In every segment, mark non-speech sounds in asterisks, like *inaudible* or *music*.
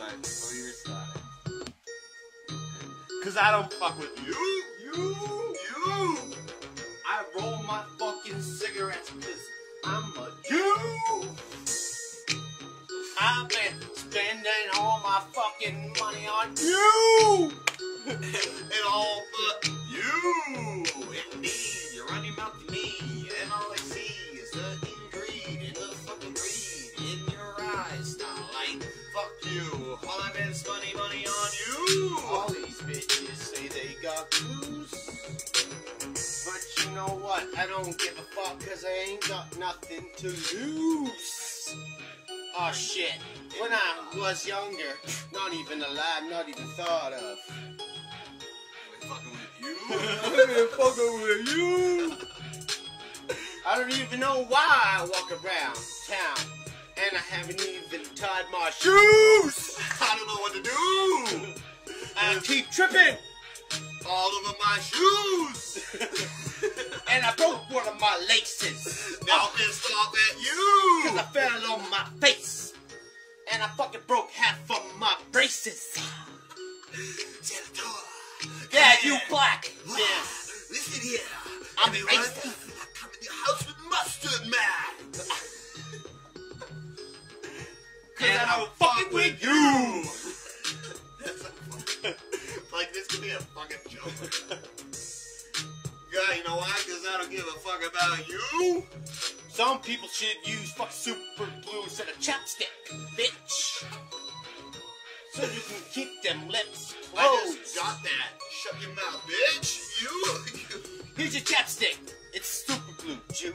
Alright, well, you're. Cause I don't fuck with you. You! You! I roll my fucking cigarettes because I'm a Jew. I've been spending all my fucking money on you. *laughs* and all but you! All I bet money, money on you! All these bitches say they got clues. But you know what? I don't give a fuck because I ain't got nothing to lose. Oh shit. When I was younger, not even alive, not even thought of. Fucking with you! I'm *laughs* fucking with you. I don't even know why I walk around town and I haven't even tied my shoes. I keep tripping All over my shoes! *laughs* and I broke one of my laces. now pissed off at you! Cause I fell on my face. And I fucking broke half of my braces. Yeah, you black. Yeah. Listen here. I'm Everyone, racist. I come in your house with mustard, man. Cause I don't fucking with you. A fucking joke. yeah, you know why? Because I don't give a fuck about you. Some people should use fuck super glue instead of chapstick, bitch. So you can keep them lips closed. I just got that. Shut your mouth, bitch. You. *laughs* Here's your chapstick. It's super glue, Jew.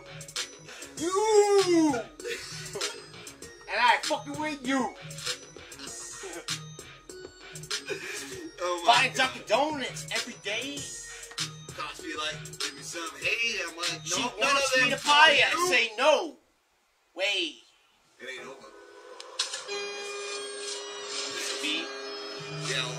You. *laughs* and I fucking with you. Buying Dunkin' Donuts every day. Cost me like give me some hate. I'm like, she no, wants me to buy it. I say no. Way. It ain't over. Be Yeah.